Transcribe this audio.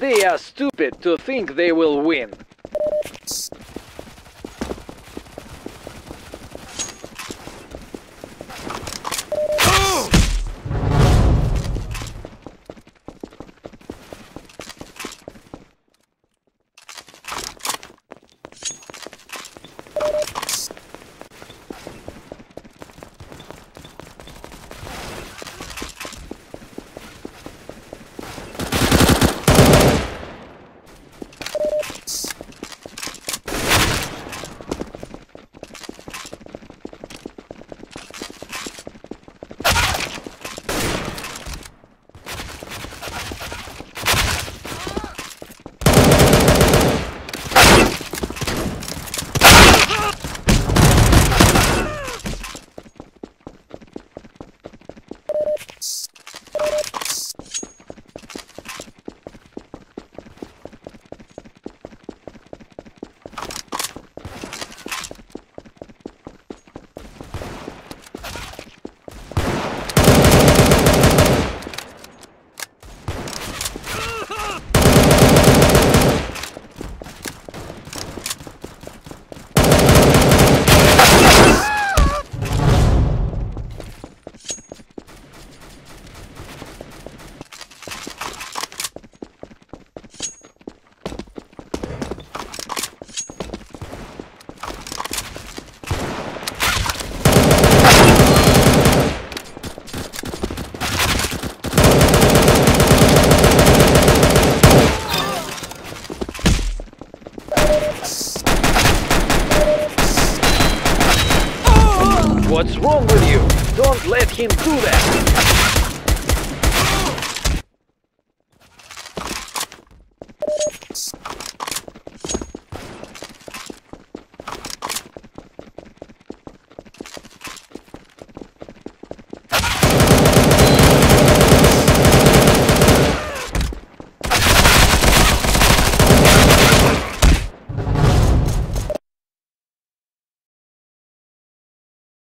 They are stupid to think they will win. What's wrong with you? Don't let him do that!